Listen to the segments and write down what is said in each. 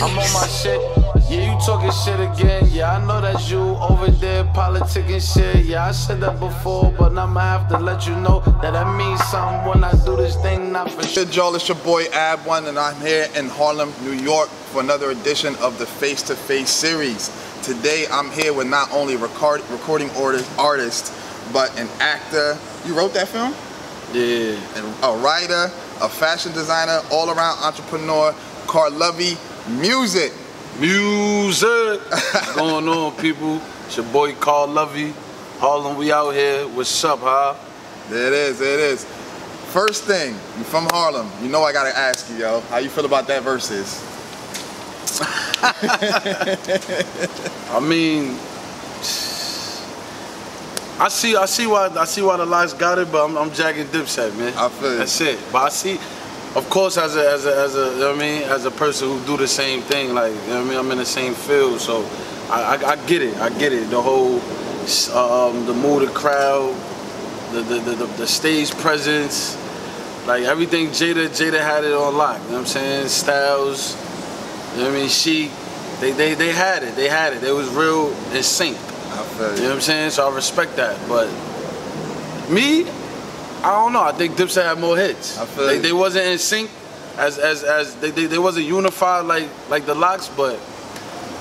I'm on my shit. Yeah, you talking shit again. Yeah, I know that's you over there politicking shit. Yeah, I said that before, but I'ma have to let you know that I mean something when I do this thing, not for sure. Joel, it's your boy Abwon, and I'm here in Harlem, New York for another edition of the Face to Face series. Today, I'm here with not only record, recording artist, but an actor. You wrote that film? Yeah. And a writer, a fashion designer, all around entrepreneur, Carlovy Music. Music. What's going on, people? It's your boy Carlovy. Harlem, we out here. What's up, huh? There it is, there it is. First thing, you from Harlem. You know I gotta ask you, yo. How you feel about that Verzuz? I mean, I see, I see why, I see why the LOX got it, but I'm, I'm jacking Dipset, man. I feel That's it. But I see, of course, as a, as a, as a, you know what I mean, as a person who do the same thing, like, you know what I mean, I'm in the same field, so I, I, I get it, I get it. The whole, um, the mood of crowd, the, the, the, the, stage presence, like everything Jada, Jada had it on lock, you know what I'm saying? Styles, you know what I mean, she, they, they, they had it, they had it. It was real in sync. I feel you. You know what I'm saying? So I respect that, but me, I don't know. I think Dipset had more hits. I feel they, they wasn't in sync as as as they, they, they wasn't unified like like the LOX, but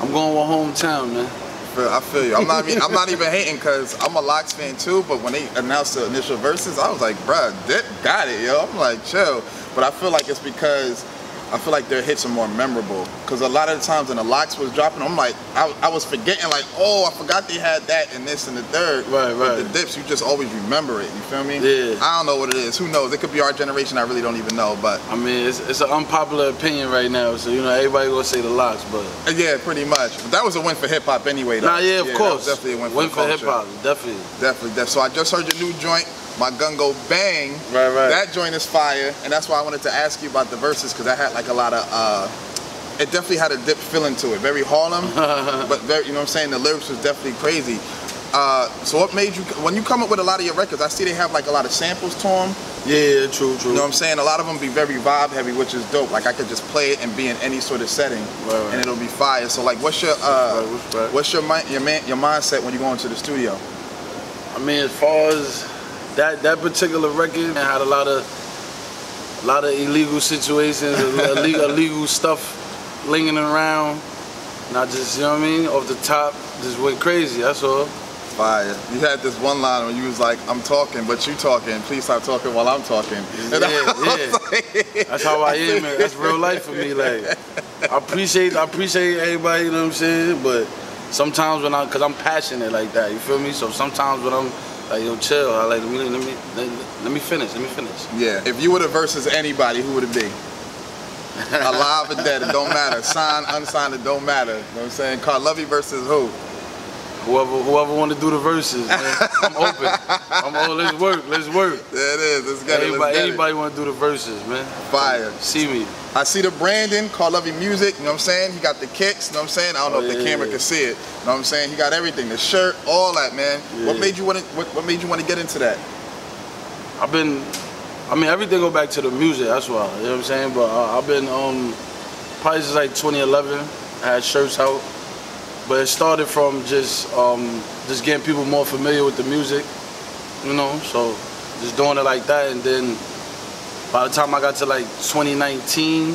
I'm going with hometown, man. I feel you. I'm not. I'm not even hating because I'm a LOX fan too. But when they announced the initial Verzuz, I was like, "Bruh, Dip got it, yo." I'm like, chill. But I feel like it's because I feel like their hits are more memorable because a lot of the times when the LOX was dropping, I'm like, I, I, was forgetting like, oh, I forgot they had that and this and the third. Right, right. But the dips, you just always remember it. You feel me? Yeah. I don't know what it is. Who knows? It could be our generation. I really don't even know. But I mean, it's, it's an unpopular opinion right now, so you know everybody gonna say the LOX, but uh, yeah, pretty much. But that was a win for hip hop anyway. Though. Nah, yeah, of yeah, course. definitely a win for, for hip hop. Definitely. Definitely. Definitely. So I just heard your new joint my gun go bang. Right, right. That joint is fire, and that's why I wanted to ask you about the Verzuz because I had like a lot of. Uh, it definitely had a dip feeling to it, very Harlem, but very, you know what I'm saying. The lyrics was definitely crazy. Uh, so what made you when you come up with a lot of your records? I see they have like a lot of samples to them. Yeah, true, true. You know what I'm saying? A lot of them be very vibe heavy, which is dope. Like I could just play it and be in any sort of setting, right, right. and it'll be fire. So like, what's your uh, right, what's your mind your man, your mindset when you go into the studio? I mean, as far as that that particular record had a lot of a lot of illegal situations, illegal, illegal stuff lingering around. And I just, you know what I mean, off the top, just went crazy, that's all. Fire. You had this one line when you was like, I'm talking, but you talking. Please stop talking while I'm talking. Yeah, yeah. Like, that's how I am, man. That's real life for me. Like, I appreciate, I appreciate everybody, you know what I'm saying? But sometimes when I, cause I'm passionate like that, you feel me? So sometimes when I'm like, yo, chill. I like, let me, let me, let, me finish. Let me finish. Yeah. If you were the Verzuz anybody, who would it be? Alive or dead, it don't matter. Signed, unsigned, it don't matter. You know what I'm saying? Carlovy versus who? Whoever, whoever want to do the Verzuz, man. I'm open. I'm oh, let's work, let's work. There it is. Let's get anybody, it. Let's anybody want to do the Verzuz, man. Fire. See me. I see the Brandon, Carlovy Musicc, you know what I'm saying? He got the kicks, you know what I'm saying? I don't know oh, if the camera yeah. can see it. You know what I'm saying? He got everything, the shirt, all that, man. Yeah. What made you want to what, what made you want to get into that? I've been I mean everything go back to the music, that's why, you know what I'm saying? But uh, I've been um probably since like 2011, I had shirts out. But it started from just um, just getting people more familiar with the music, you know. So just doing it like that, and then by the time I got to like 2019,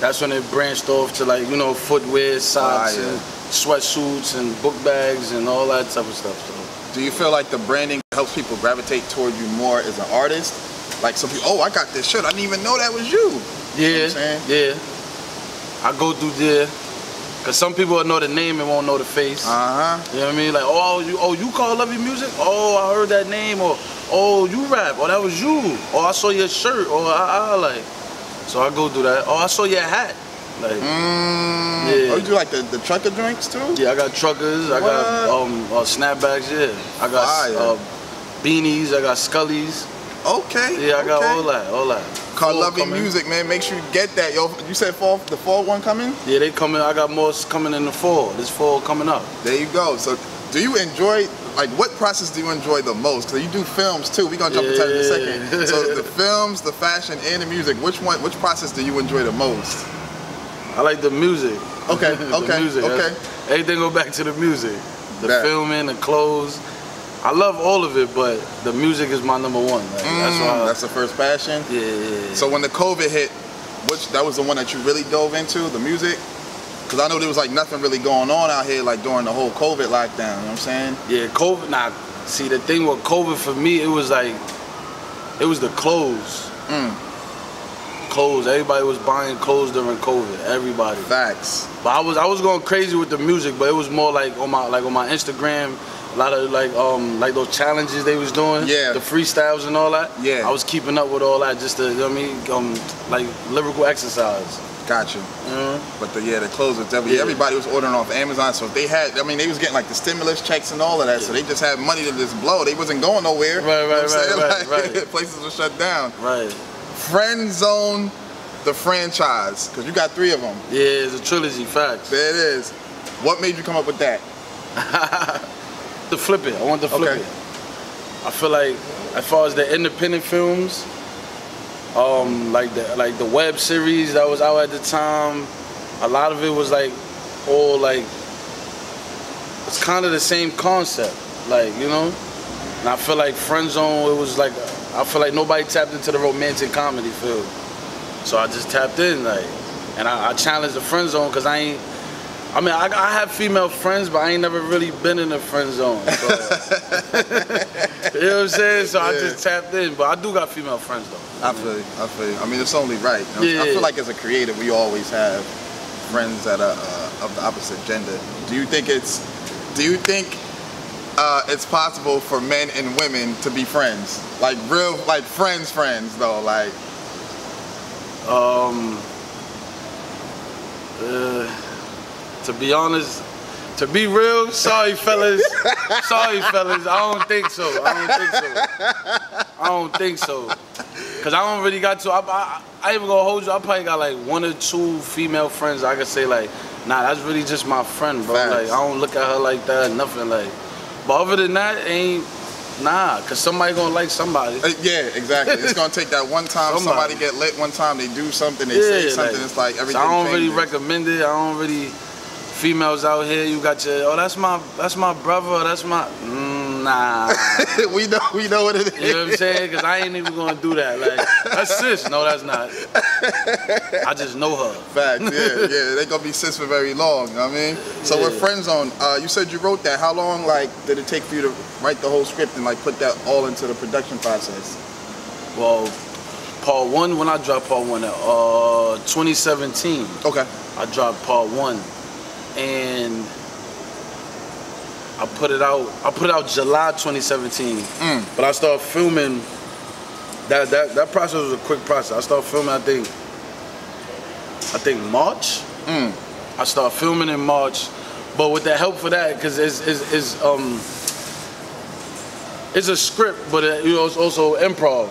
that's when it branched off to like you know footwear, socks, ah, yeah. and sweatsuits, and book bags, and all that type of stuff. So. Do you feel like the branding helps people gravitate toward you more as an artist? Like some people, oh, I got this shirt. I didn't even know that was you. Yeah, you know yeah. I go through there Cause some people will know the name and won't know the face. Uh-huh. You know what I mean? Like, oh, you, oh, you Carlovy Musicc? Oh, I heard that name. Or, oh, you rap. Oh, that was you. Or I saw your shirt. Or I, I like. So I go do that. Oh, I saw your hat. Like, mm. yeah. Oh, you do like the, the trucker drinks too? Yeah, I got truckers. What? I got um uh, snapbacks. Yeah, I got uh, beanies. I got scullies. Okay. Yeah, I got okay. all that. All that. Carlovy Musicc, man. Make sure you get that. Yo, you said fall, the fall one coming? Yeah, they coming. I got more coming in the fall. This fall coming up. There you go. So, do you enjoy? Like, what process do you enjoy the most? Because you do films too. We're gonna jump yeah. into that in a second. So, the films, the fashion, and the music. Which one? Which process do you enjoy the most? I like the music. Okay, The okay, music, okay. that's- Everything go back to the music. The That. filming, the clothes. I love all of it, but the music is my number one. Like, that's Mm, why. that's the first passion. yeah, yeah, yeah. So when the COVID hit, which that was the one that you really dove into, the music? Because I know there was like nothing really going on out here like during the whole COVID lockdown. You know what I'm saying? Yeah, COVID. Nah, see the thing with COVID for me, it was like, it was the clothes. Mm. Clothes. Everybody was buying clothes during COVID. Everybody. Facts. But I was I was going crazy with the music, but it was more like on my like on my Instagram, a lot of like um like those challenges they was doing. Yeah. The freestyles and all that. Yeah. I was keeping up with all that just to you know what I mean um like lyrical exercise. Gotcha. you. You know? But the, yeah, the clothes was definitely Yeah. everybody was ordering off Amazon. So they had, I mean, they was getting like the stimulus checks and all of that. So they just had money to just blow. They wasn't going nowhere. Right, You know right, I'm saying? right, right, Like, right. Places were shut down. Right. Friend Zone, the franchise, because you got three of them. Yeah, it's a trilogy. Facts. There it is. What made you come up with that? to flip it. I want to flip Okay. it. I feel like as far as the independent films, um, like the like the web series that was out at the time, a lot of it was like all like it's kind of the same concept, like you know. And I feel like Friend Zone, it was like I feel like nobody tapped into the romantic comedy field, so I just tapped in like, and I, I challenged the Friend Zone because I ain't. I mean, I, I have female friends, but I ain't never really been in a friend zone. So. you know what I'm saying? So I just tapped in, but I do got female friends though. I feel you. I feel you. I mean, it's only right. You know? I Yeah. feel like as a creator, we always have friends that are uh, of the opposite gender. Do you think it's? Do you think uh, it's possible for men and women to be friends, like real, like friends, friends though? Like, Um, uh, to be honest, to be real, sorry fellas, sorry fellas, I don't think so. I don't think so. I don't think so. Cause I don't really got to. I, I, I even gonna hold you. I probably got like one or two female friends. I could say like, nah, that's really just my friend, bro. Facts. Like I don't look at her like that, nothing like. But other than that, ain't nah. Cause somebody gonna like somebody. uh, yeah, exactly. it's gonna take that one time somebody, Somebody. get lit, one time they do something, they say something. it's like everything. So I don't really recommend it. I don't really. Females out here, you got your oh that's my that's my brother, that's my mm, nah. we know, we know what it is. You know what I'm saying? Because I ain't even gonna do that. Like that's sis. No, that's not. I just know her. Facts, yeah, yeah. They gonna be sis for very long. You know what I mean? So with Yeah. Friend Zone, uh, you said you wrote that. How long, like, did it take for you to write the whole script and like put that all into the production process? Well, part one when I dropped part one, uh, 2017. Okay. I dropped part one, and I put it out. I put it out July 2017. Mm. But I started filming. That that that process was a quick process. I started filming. I think. I think March. Mm. I started filming in March, but with the help for that, because it's, it's, it's um. It's a script, but it, you know, it's also improv.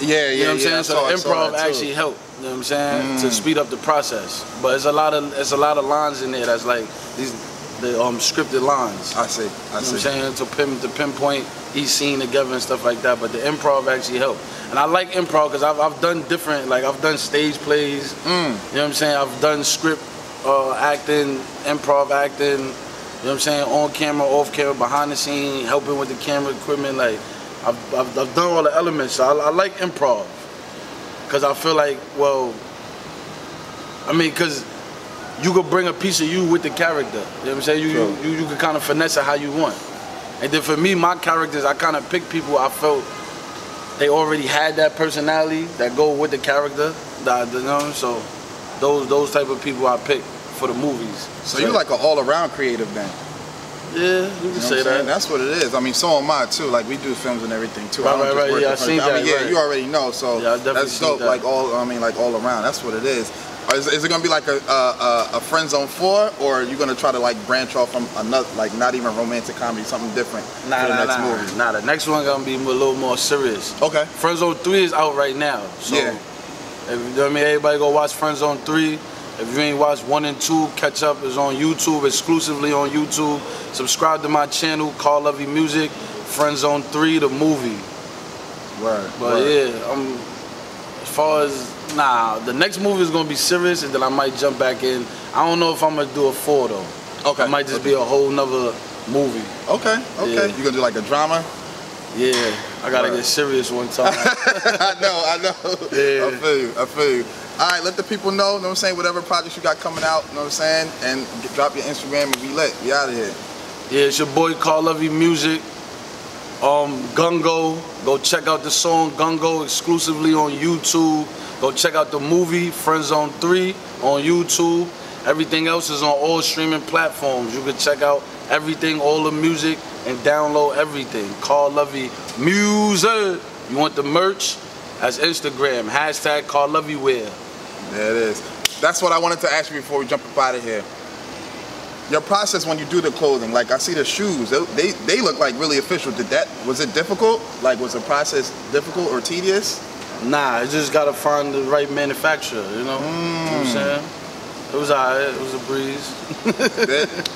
Yeah, yeah, You know what I'm yeah. saying? So improv actually helped. You know what I'm saying? Mm. To speed up the process. But it's a lot of it's a lot of lines in there that's like these the um scripted lines. I see. I You know what I'm saying? To pin to pinpoint each scene together and stuff like that. But the improv actually helped. And I like improv because I've, I've done different like I've done stage plays. Mm. You know what I'm saying? I've done script uh, acting, improv acting. You know what I'm saying? On camera, off camera, behind the scene, helping with the camera equipment. Like I've, I've, I've done all the elements. So I, I like improv because I feel like, well, I mean, because you could bring a piece of you with the character. You know what I'm saying? You Sure. you, you, could kind of finesse it how you want. And then for me, my characters, I kind of pick people I felt they already had that personality that go with the character. That you know, so those those type of people I pick for the movies. So you're like an all-around creative then. Yeah, you can say that. That's what it is. I mean, so am I too. Like we do films and everything too. I Right, don't right, right. Yeah, I seen I mean, that, yeah, right. you already know. So Yeah, that's dope. that. Like all, I mean, like all around. That's what it is. Is, is it gonna be like a, a, a, friend zone four, or are you gonna try to like branch off from another, like not even romantic comedy, something different Nah, for the nah, next nah, movie? nah. The next one gonna be a little more serious. Okay. Friend Zone 3 is out right now. So, Yeah. if, you know what I mean? Everybody go watch Friend Zone 3. If you ain't watched 1 and 2, catch up. is on YouTube, exclusively on YouTube. Subscribe to my channel, Carlovy Musicc, Friend Zone 3, the movie. Word. But word. yeah, um, as far as nah, the next movie is gonna be serious, and then I might jump back in. I don't know if I'm gonna do a four though. Okay. It might just be a whole nother movie. Okay, okay. Yeah. You gonna do like a drama? Yeah, I gotta Right. get serious one time. I know, I know. Yeah. I feel you, I feel you. All right, let the people know, know what I'm saying, whatever projects you got coming out, know what I'm saying, and drop your Instagram and we lit. We out of here. Yeah, it's your boy Carlovy Musicc. Um, Gungo. Go check out the song Gun Go exclusively on YouTube. Go check out the movie Friend Zone 3 on YouTube. Everything else is on all streaming platforms. You can check out everything, all the music, and download everything. Carl Levy Music. You want the merch? That's Instagram. Hashtag Carlovy Wear. There it is. That's what I wanted to ask you before we jump up out of here. Your process when you do the clothing, like I see the shoes, they, they they look like really official. Did that was it difficult? Like was the process difficult or tedious? Nah, I just gotta find the right manufacturer, you know? You know what I'm hmm. saying? It was alright, it was a breeze.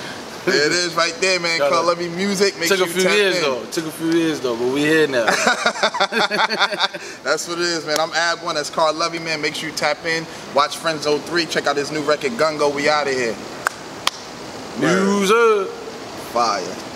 there, it is right there, man. Call Love Me Music. Make took sure a you few tap years in. though. It took a few years though, but we here now. That's what it is, man. I'm Abwon. That's Carlovy, man. Make sure you tap in. Watch Friend Zone 3. Check out his new record, Gun Go. We out of here. Music. Fire.